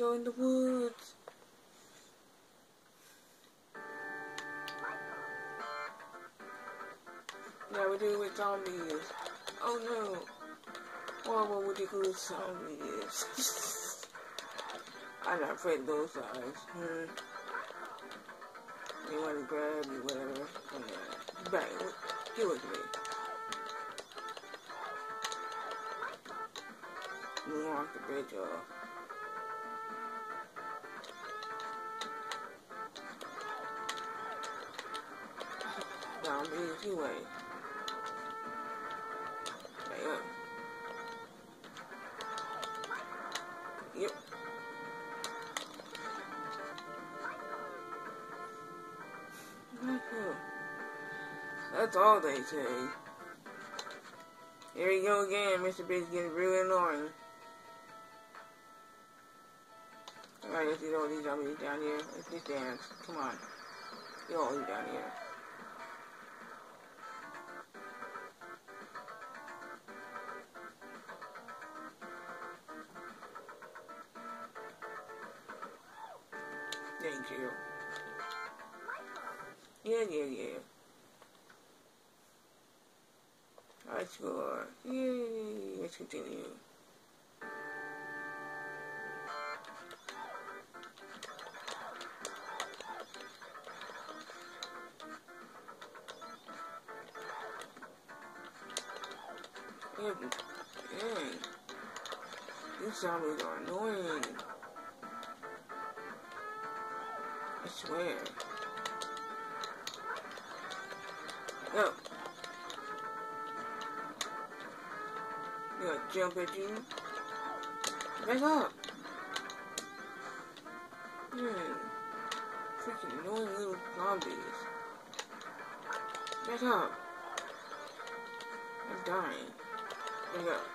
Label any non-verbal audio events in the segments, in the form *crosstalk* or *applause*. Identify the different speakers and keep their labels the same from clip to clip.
Speaker 1: go in the woods. Yeah, we do with zombies. Oh no. Horrible ridiculous zombies. I'm not afraid of those guys. Hmm. You want to grab me, whatever. Oh, yeah. Bang. Get with me. Move off the bridge, y'all. Down easy way. Yep. Mm-hmm. That's all they say. Here we go again. Mr. Big's getting really annoying. Alright, let's get all these zombies down here. Let's just dance. Come on. Get all these down here. Thank you. Yeah, yeah, yeah. High score. Yay. Let's continue. Yeah, dang. These zombies are annoying. Swear. You gonna jump at you? Back up. Man. Freaking annoying little zombies. Back up. I'm dying. Back up.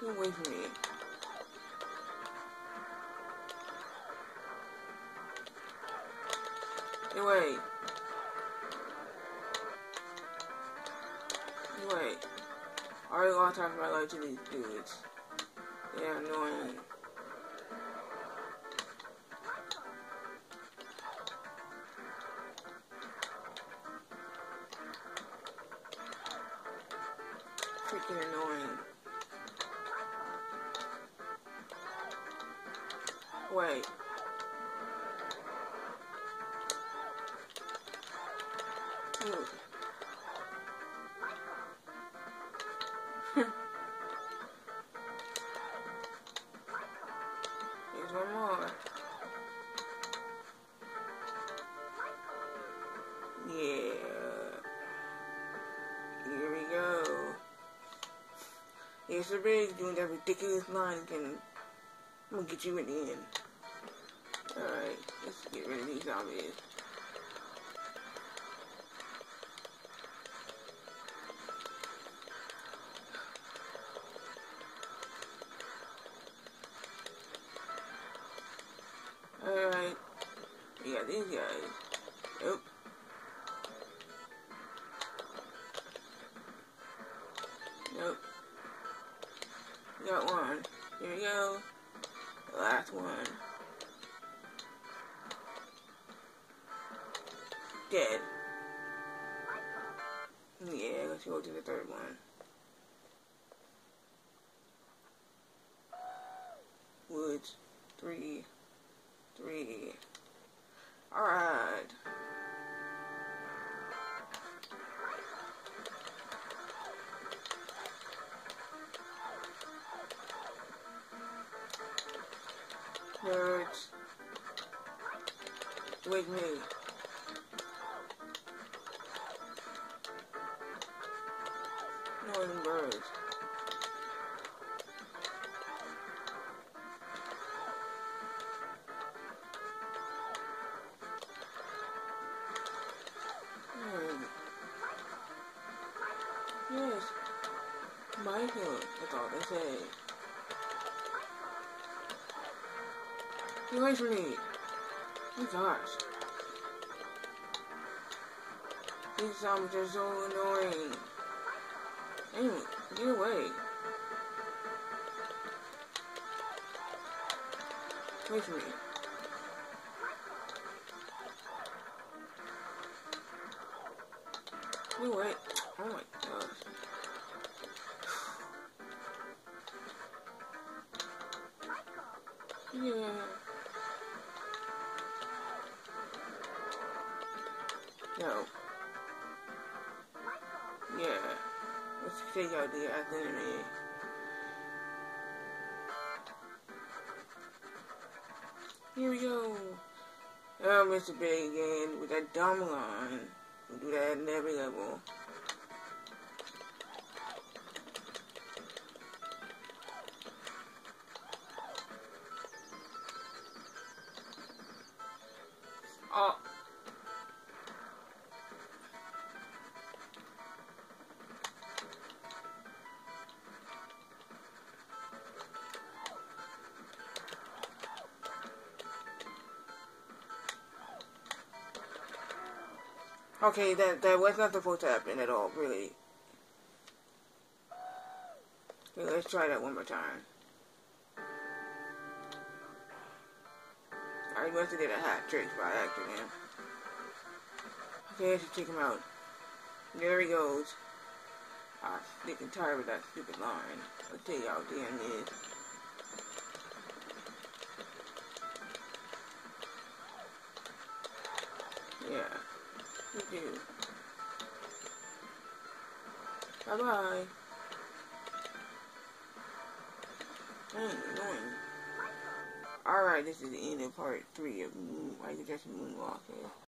Speaker 1: Get away from me. Get away. Get away. I already lost half my life to these dudes. Yeah, annoying. Freaking annoying. Wait. Ooh. *laughs* Here's one more. Yeah. Here we go. Here's the big doing that ridiculous line again. I'm gonna get you in the end. Alright, let's get rid of these zombies. These guys. Nope. Nope. Got one. Here we go. Last one. Dead. Yeah, let's go to the third one. Woods. Three. Nerds. With me. Northern birds. Hmm. Yes. Michael, that's all they say. Get away from me. Oh gosh. These are so annoying. Anyway, get away. Wait for me. Wait, wait. Oh my gosh. *sighs* Yeah. No. Yeah. Let's take out the identity. Here we go. Oh, Mr. Big again with that dumb line. We'll do that in every level. Oh. Okay, that that was not supposed to happen at all, really. Okay, let's try that one more time. I must have did a hat trick by accident. Okay, let's check him out. There he goes. I'm sick and tired of that stupid line. Let's see how damn is. Yeah. Mm-hmm. Do. Bye bye. Dang, mm, annoying. Mm. Alright, this is the end of part three of Moon, I just Moonwalker.